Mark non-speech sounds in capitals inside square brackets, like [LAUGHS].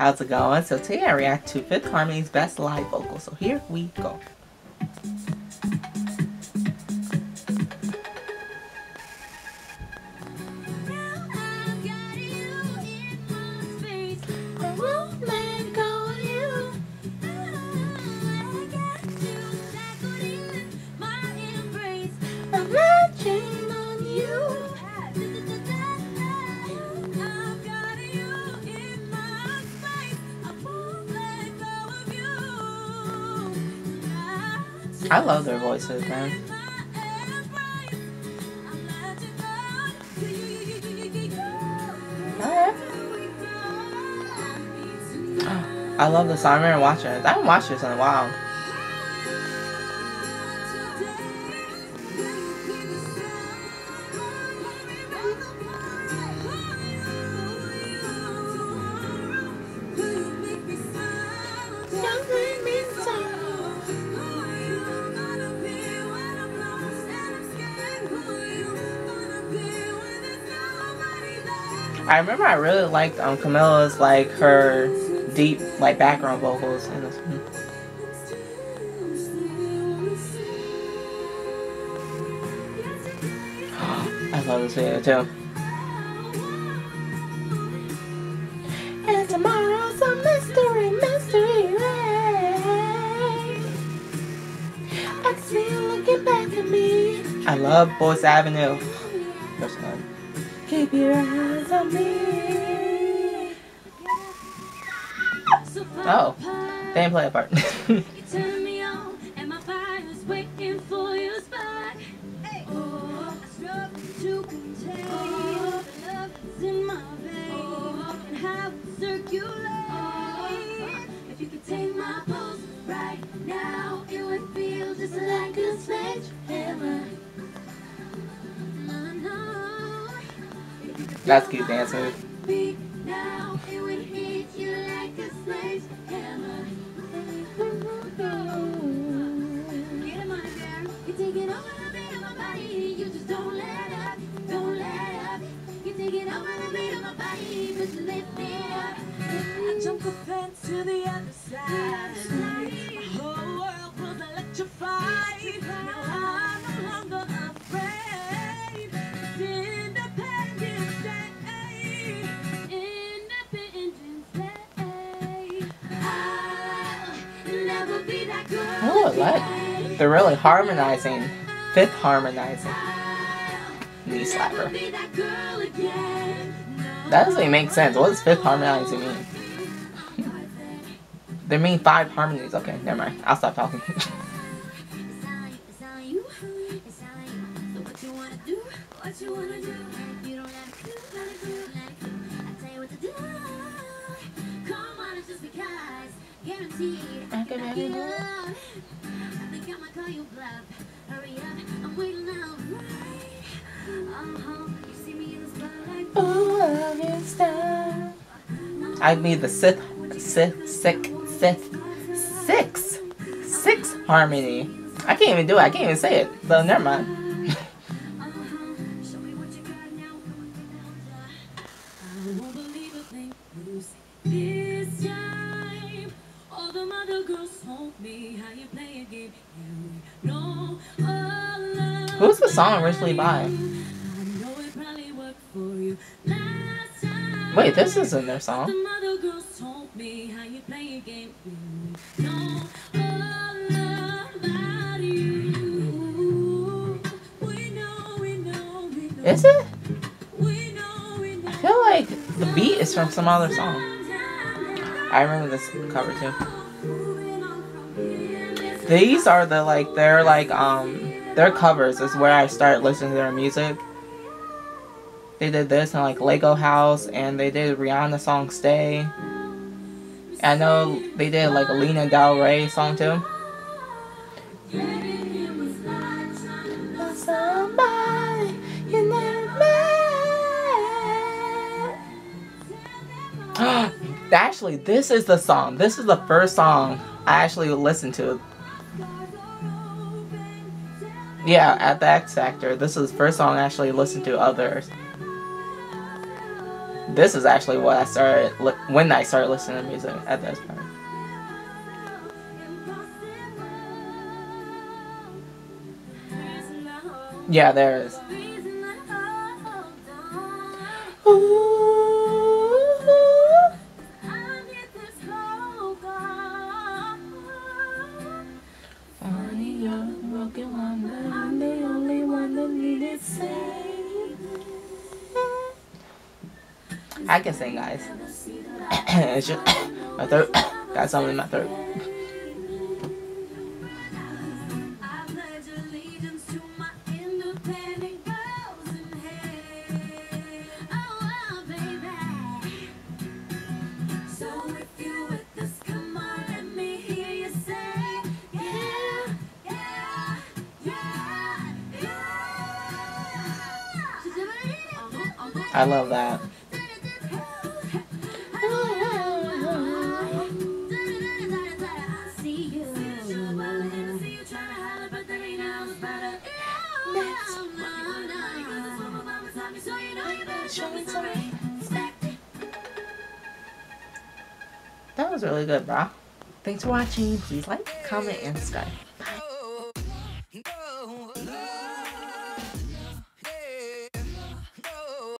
how's it going? So today I react to Fifth Harmony's best live vocal. So here we go. I love their voices, man. [GASPS] I love the song. I remember watching it. I haven't watched this in a while. I remember I really liked um Camila's like her deep like background vocals in this one. I love this video too. And tomorrow's a mystery, mystery I see you looking back at me. I love Boyce Avenue. Keep your eyes on me. Oh, they didn't play a part. [LAUGHS] That's cute dancing. Jump fence to the other side. Oh, what? They're really harmonizing. Fifth harmonizing. Knee slapper. That doesn't even make sense. What does fifth harmonizing mean? They mean five harmonies. Okay, never mind. I'll stop talking. [LAUGHS] [LAUGHS] I see the Sith, Sith, Sith, Sith, six, six harmony. I can't even do it. I can't even say it. So never mind. Who's the song originally by? Wait, this isn't their song. Is it? I feel like the beat is from some other song. I remember this cover too. These are the like they're like um their covers is where I start listening to their music. They did this in like Lego House and they did Rihanna song Stay. I know they did like a Lana Del Rey song too. [GASPS] actually, this is the song. This is the first song I actually listened to. Yeah, at the X Factor. This is the first song I actually listened to others. this is actually what I started when I started listening to music at this point. Yeah, there is. I can sing, guys. [COUGHS] it's just [COUGHS] my throat. [COUGHS] Got something in my throat. I love that. That was really good, bro. Thanks for watching. Please like, comment, and subscribe.